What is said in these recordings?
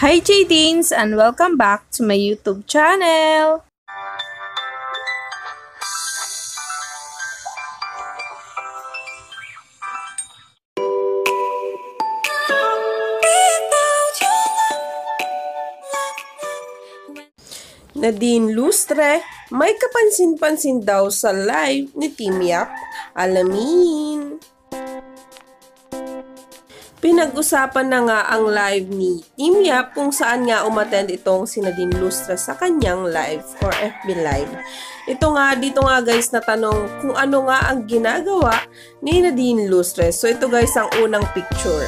Hi J-Deans and welcome back to my YouTube channel! Nadine Lustre, may kapansin-pansin daw sa live ni Team Yap. Alamin! Pinag-usapan na nga ang live ni Team Yap kung saan nga umattend itong si Nadine Lustre sa kanyang live or FB live. Ito nga, dito nga guys na tanong kung ano nga ang ginagawa ni Nadine Lustre. So ito guys ang unang picture.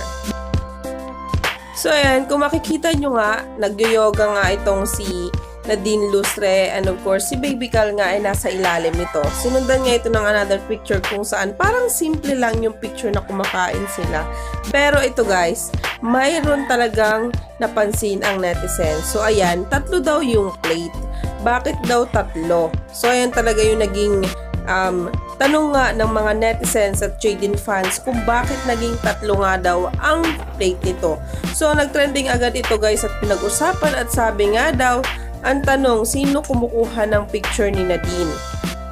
So ayan, kung makikita nyo nga, nag-yoga nga itong si Nadine Lustre and of course si Baby Cal nga ay nasa ilalim nito. Sinundan nga ito ng another picture kung saan parang simple lang yung picture na kumakain sila. Pero ito guys, mayroon talagang napansin ang netizen. So ayan, tatlo daw yung plate. Bakit daw tatlo? So ayan talaga yung naging um, tanong nga ng mga netizens at Jaden fans kung bakit naging tatlo nga daw ang plate nito. So nagtrending agad ito guys at pinag-usapan at sabi nga daw ang tanong, sino kumukuha ng picture ni Nadine?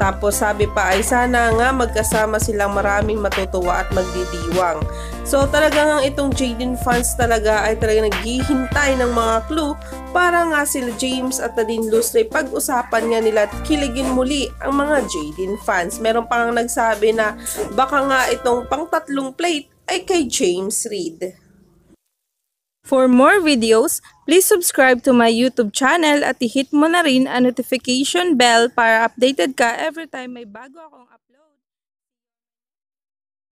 Tapos sabi pa ay sana nga magkasama silang maraming matutuwa at magdidiwang. So talagang ang itong Jaden fans talaga ay talaga naghihintay ng mga clue para nga sila James at Nadine Lustre pag-usapan nga nila at kiligin muli ang mga Jaden fans. Meron pang nagsabi na baka nga itong pangtatlong plate ay kay James Reid. For more videos, please subscribe to my YouTube channel at i-hit mo na rin ang notification bell para updated ka every time may bago akong upload.